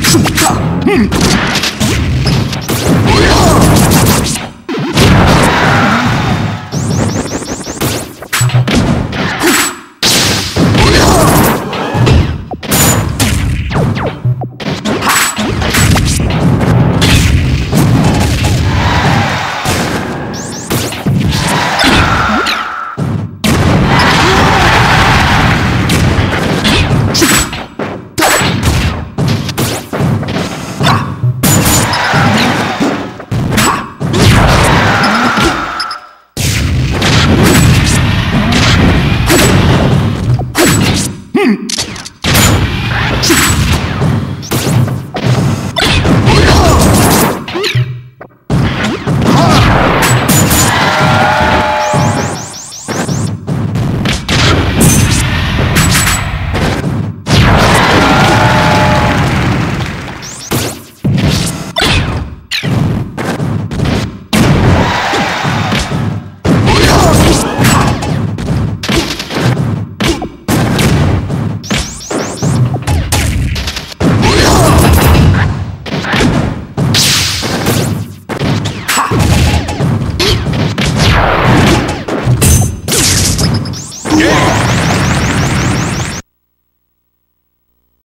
树上，嗯。